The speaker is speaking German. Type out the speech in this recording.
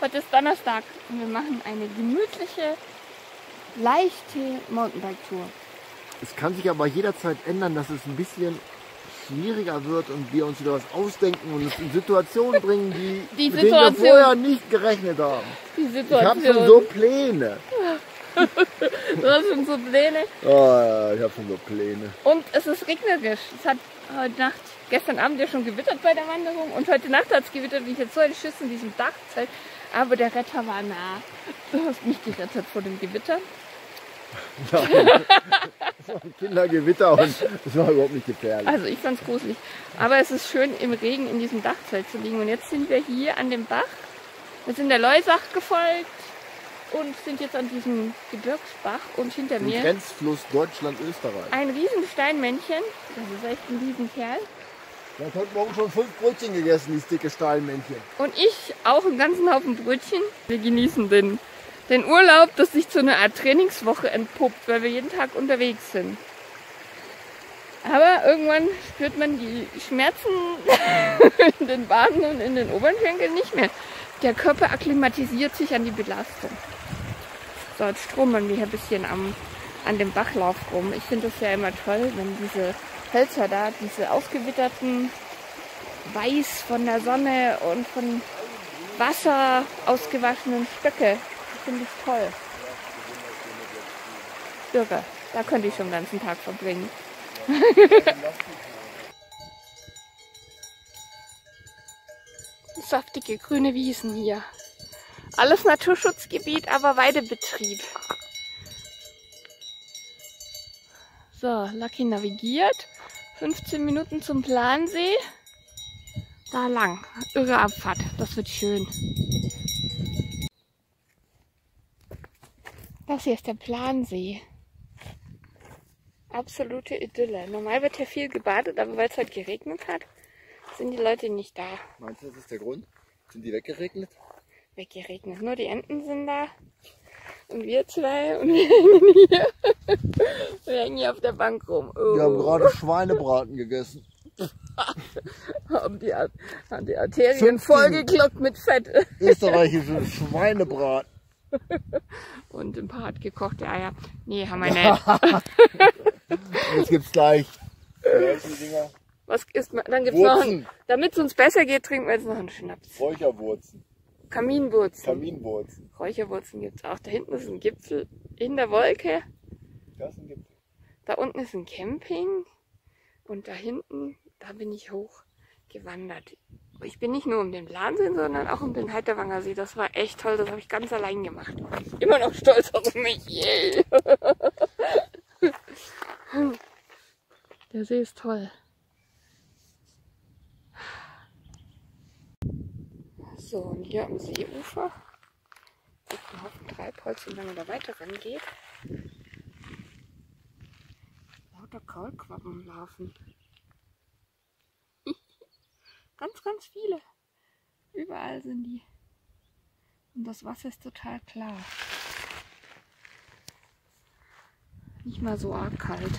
Heute ist Donnerstag und wir machen eine gemütliche, leichte Mountainbike-Tour. Es kann sich aber jederzeit ändern, dass es ein bisschen schwieriger wird und wir uns wieder was ausdenken und uns in Situationen bringen, die, Die mit denen wir Situation- vorher nicht gerechnet haben. Die Ich habe Situation. schon so Pläne. Du hast schon so Pläne. Oh, ja, ich habe schon so Pläne. Und es ist regnerisch. Es hat heute Nacht, gestern Abend ja schon gewittert bei der Wanderung und heute Nacht hat es gewittert, wie ich jetzt so ein Schiss in diesem Dachzelt. Aber der Retter war nah. Du hast mich gerettet vor dem Gewitter. Es war ein Kindergewitter und es war überhaupt nicht gefährlich. Also ich fand's gruselig. Aber es ist schön im Regen in diesem Dachzelt zu liegen. Und jetzt sind wir hier an dem Bach. Wir sind der Leusach gefolgt und sind jetzt an diesem Gebirgsbach und hinter Im mir Grenzfluss Deutschland-Österreich. ein riesen Steinmännchen. Das ist echt ein Riesenkerl. Der hat heute Morgen schon fünf Brötchen gegessen, dieses dicke Steinmännchen. Und ich auch einen ganzen Haufen Brötchen. Wir genießen den, den Urlaub, das sich zu einer Art Trainingswoche entpuppt, weil wir jeden Tag unterwegs sind. Aber irgendwann spürt man die Schmerzen in den Waden und in den Oberschenkeln nicht mehr. Der Körper akklimatisiert sich an die Belastung. So, jetzt stromern wir hier ein bisschen am, an dem Bachlauf rum. Ich finde das ja immer toll, wenn diese Hölzer da, diese ausgewitterten weiß von der Sonne und von Wasser ausgewaschenen Stöcke. Finde ich toll. Irre. Da könnte ich schon den ganzen Tag verbringen. Saftige grüne Wiesen hier. Alles Naturschutzgebiet, aber Weidebetrieb. So, Lucky navigiert. 15 Minuten zum Plansee. Da lang. Irre Abfahrt. Das wird schön. Das hier ist der Plansee. Absolute Idylle. Normal wird hier viel gebadet, aber weil es halt geregnet hat, sind die Leute nicht da. Meinst du, das ist der Grund? Sind die weggeregnet? Weggeregnet. Nur die Enten sind da. Und wir zwei. Und wir hängen hier. Wir hängen hier auf der Bank rum. Oh. Wir haben gerade Schweinebraten gegessen. haben die, haben die Arterien 15. vollgekloppt mit Fett. Österreichische Schweinebraten. Und ein paar hat gekochte Eier. Nee, haben wir nicht. Jetzt gibt's gleich. Was ist, dann gibt's noch Wurzen. ein, damit es uns besser geht, trinken wir jetzt noch einen Schnaps. Räucherwurzen. Kaminwurzen. Kaminwurzen. Räucherwurzen gibt's auch. Da hinten ist ein Gipfel in der Wolke. Das ist ein Gipfel. Da unten ist ein Camping. Und da hinten, da bin ich hoch gewandert. Ich bin nicht nur um den Plansee, sondern auch um den Heiterwanger See. Das war echt toll. Das habe ich ganz allein gemacht. Immer noch stolz auf mich. Yay. Der See ist toll. So, und hier am Seeufer liegt ein Haufen Treibholz wenn man da weiter rangeht, lauter Kaulquappen laufen. ganz, ganz viele. Überall sind die. Und das Wasser ist total klar. Nicht mal so arg kalt.